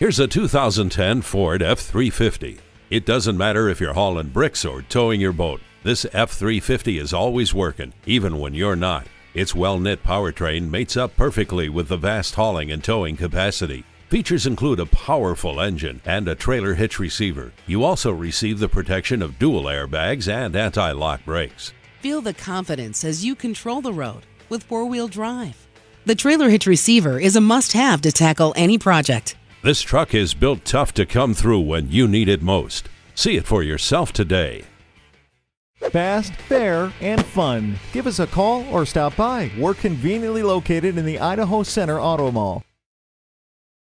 Here's a 2010 Ford F350. It doesn't matter if you're hauling bricks or towing your boat. This F350 is always working, even when you're not. Its well-knit powertrain mates up perfectly with the vast hauling and towing capacity. Features include a powerful engine and a trailer hitch receiver. You also receive the protection of dual airbags and anti-lock brakes. Feel the confidence as you control the road with four-wheel drive. The trailer hitch receiver is a must-have to tackle any project. This truck is built tough to come through when you need it most. See it for yourself today. Fast, fair, and fun. Give us a call or stop by. We're conveniently located in the Idaho Center Auto Mall.